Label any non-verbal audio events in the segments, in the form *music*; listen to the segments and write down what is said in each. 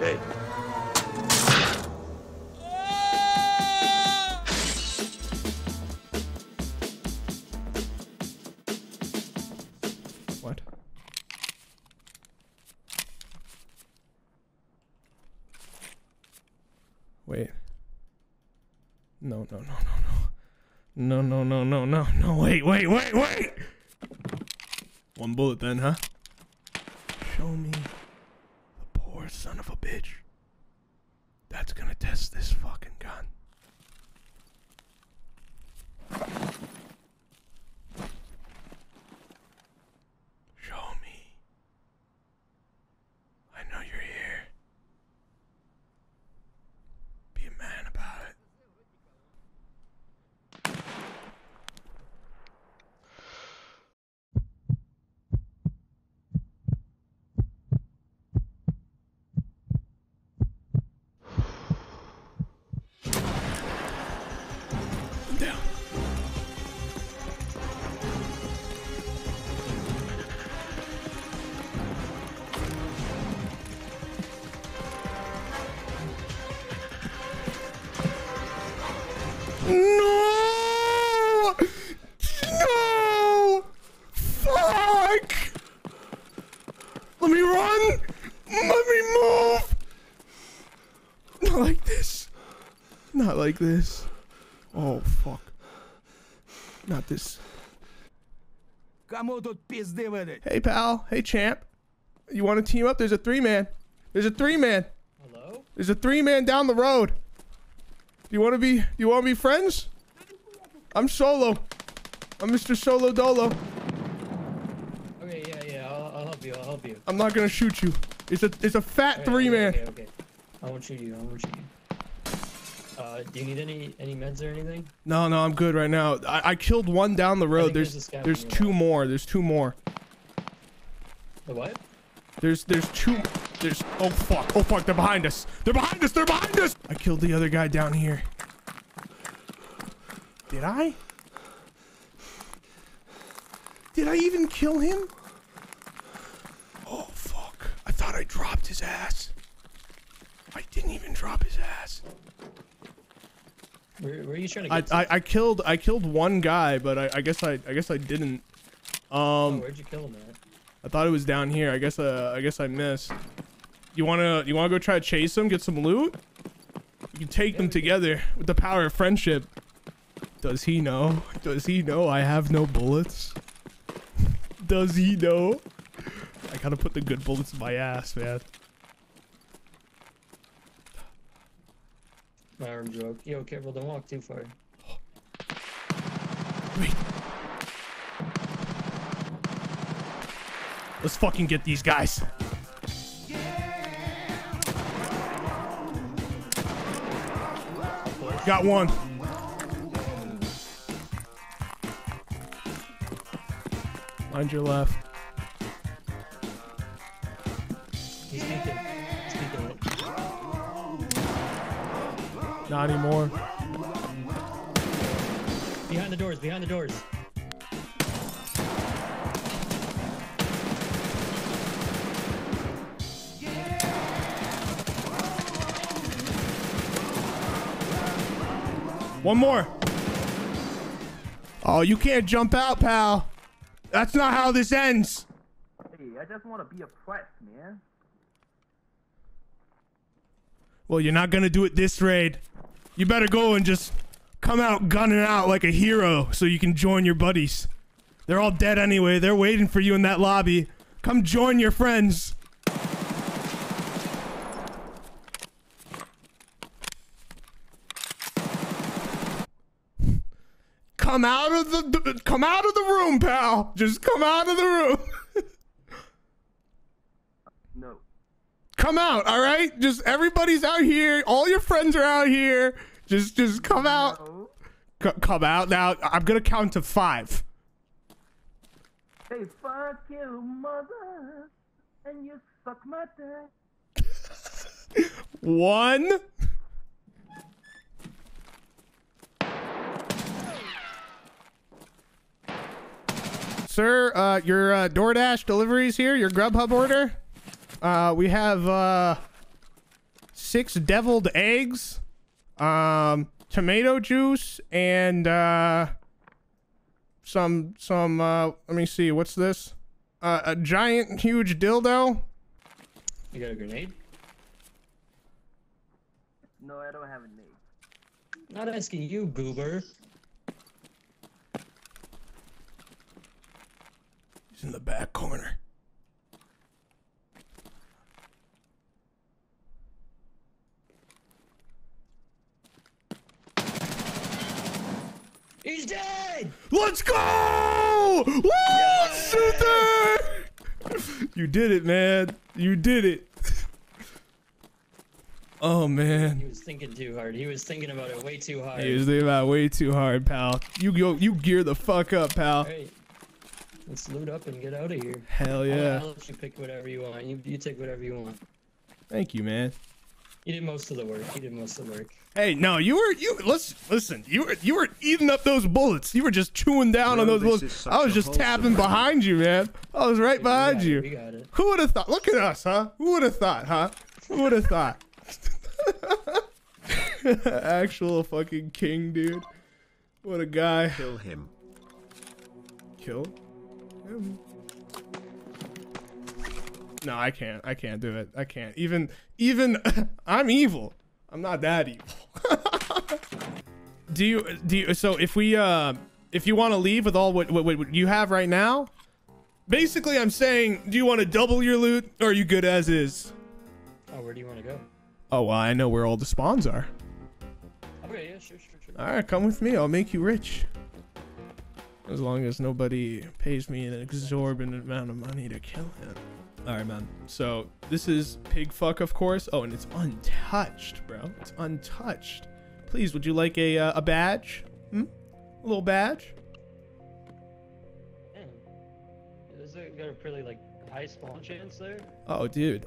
Hey. What? Wait. No, no, no, no, no. No, no, no, no, no, no. Wait, wait, wait, wait. One bullet then, huh? Show me son of a bitch. That's gonna test this fucking gun. No! No! Fuck! Let me run! Let me move! Not like this. Not like this. Oh, fuck. Not this. Hey, pal. Hey, champ. You want to team up? There's a three-man. There's a three-man. Hello? There's a three-man down the road. You want to be? You want to be friends? I'm solo. I'm Mr. Solo Dolo. Okay, yeah, yeah, I'll, I'll help you, I'll help you. I'm not gonna shoot you. It's a it's a fat three okay, man. Okay, okay. I won't shoot you, I won't shoot you. Uh, do you need any any meds or anything? No, no, I'm good right now. I, I killed one down the road. There's there's there's two more. There's two more. The what? There's there's two. There's oh fuck oh fuck they're behind us. They're behind us. They're behind us. I killed the other guy down here. Did I? Did I even kill him? Oh fuck! I thought I dropped his ass. I didn't even drop his ass. Where, where are you trying to I, to? I, I killed I killed one guy, but I, I guess I I guess I didn't. oh, Um, where'd you kill him at? I thought it was down here. I guess uh I guess I missed. You wanna you wanna go try to chase him, get some loot? You can take them together with the power of friendship. Does he know? Does he know I have no bullets? *laughs* Does he know? I gotta put the good bullets in my ass, man. My arm broke. Yo, careful, don't walk too far. Wait. Let's fucking get these guys. Got one. Mind your left. He's peeking. He's peeking. Not anymore. Behind the doors, behind the doors. One more. Oh, you can't jump out, pal. That's not how this ends. Hey, I just want to be oppressed, man. Well, you're not gonna do it this raid. You better go and just come out gunning out like a hero so you can join your buddies. They're all dead anyway. They're waiting for you in that lobby. Come join your friends. Come out of the come out of the room, pal. Just come out of the room. *laughs* No. come out, all right? Just everybody's out here. All your friends are out here. Just just come out. No. C- come out now. I'm gonna count to five. Hey, fuck you, mother. And you suck my dick. *laughs* One. Sir, uh, your uh, DoorDash deliveries here, your Grubhub order. Uh, we have uh, six deviled eggs, um, tomato juice, and uh, some some. Uh, let me see. What's this? Uh, a giant, huge dildo. You got a grenade? No, I don't have a name. Not asking you, goober. He's in the back corner. He's dead! Let's go! Woo! Suter! You did it, man. You did it. Oh man. He was thinking too hard. He was thinking about it way too hard. He was thinking about it way too hard, pal. You go you gear the fuck up, pal. Let's loot up and get out of here. Hell I'll- yeah. I'll let you pick whatever you want. You, you take whatever you want. Thank you, man. You did most of the work. You did most of the work. Hey, no, you were you let's listen. You were you were eating up those bullets. You were just chewing down on those bullets. I was just tapping round. behind you, man. I was right We behind got it, you. We got it. Who would have thought? Look at us, huh? Who would have thought, huh? Who would have thought? *laughs* Actual fucking king, dude. What a guy. Kill him. Kill him. No, I can't. I can't do it. I can't. Even, even, *laughs* I'm evil. I'm not that evil. *laughs* do you, do you, so if we, uh, if you want to leave with all what, what, what you have right now, basically I'm saying, do you want to double your loot or are you good as is? Oh, where do you want to go? Oh, well, I know where all the spawns are. Okay, yeah, sure, sure, sure. All right, come with me. I'll make you rich. As long as nobody pays me an exorbitant amount of money to kill him. All right, man. So this is pig fuck, of course. Oh, and it's untouched, bro. It's untouched. Please, would you like a uh, a badge? Hmm? A little badge? Damn. Is it got a pretty like high spawn chance there? Oh, dude.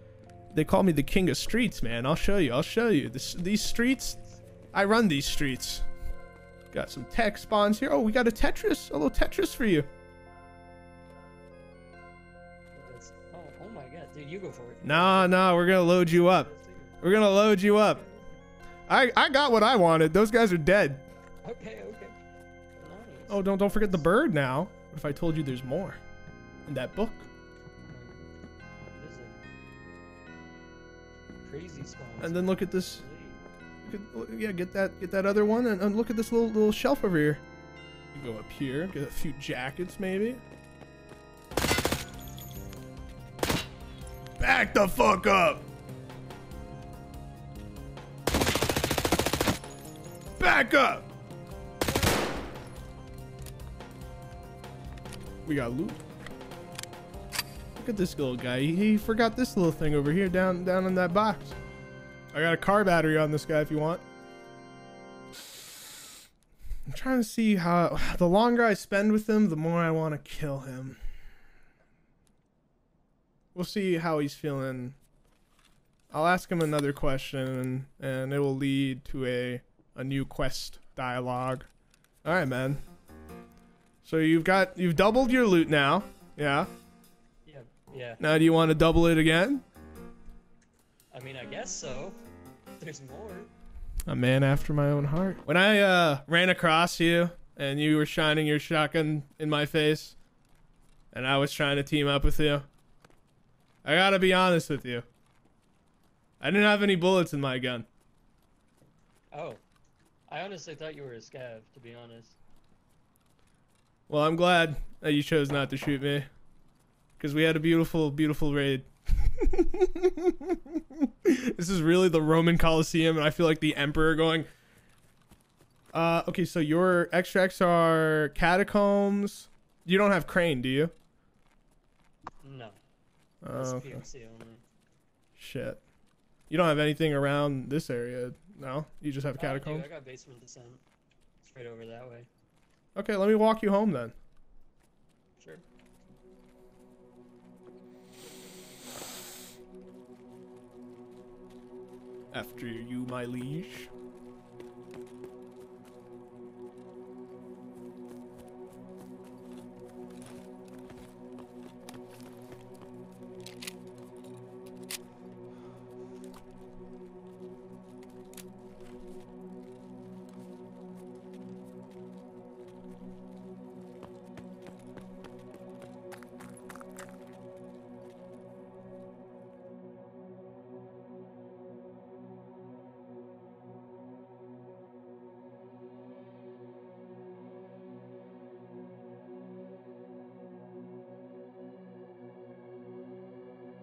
*laughs* they call me the king of streets, man. I'll show you. I'll show you. This, these streets, I run these streets. Got some tech spawns here. Oh, we got a Tetris. A little Tetris for you. Oh, oh my god, dude, you go for it. Nah, nah, we're gonna load you up. We're gonna load you up. I I got what I wanted. Those guys are dead. Okay, okay. Nice. Oh, don't don't forget the bird now. What if I told you there's more in that book? Crazy spawn. And then look at this. Look oh, yeah, get that get that other one, and, and look at this little little shelf over here. You go up here, get a few jackets maybe. Back the fuck up. Back up. We got loot. Look at this little guy. He, he forgot this little thing over here down down in that box. I got a car battery on this guy if you want. I'm trying to see how the longer I spend with him, the more I want to kill him. We'll see how he's feeling. I'll ask him another question and, it will lead to a a new quest dialogue. All right, man. So you've got you've doubled your loot now. Yeah. Yeah, yeah. Now do you want to double it again? I mean, I guess so. There's more. A man after my own heart. When I uh, ran across you and you were shining your shotgun in my face, and I was trying to team up with you, I gotta be honest with you. I didn't have any bullets in my gun. Oh. I honestly thought you were a scav, to be honest. Well, I'm glad that you chose not to shoot me, because we had a beautiful, beautiful raid. *laughs* this is really the Roman Colosseum, and I feel like the Emperor going. Uh, okay, so your extracts are catacombs. You don't have crane, do you? No. Oh, okay. Shit. You don't have anything around this area, no? You just have Oh, I do, catacombs. I got basement descent. Straight over that way. Okay, let me walk you home then. After you, my liege.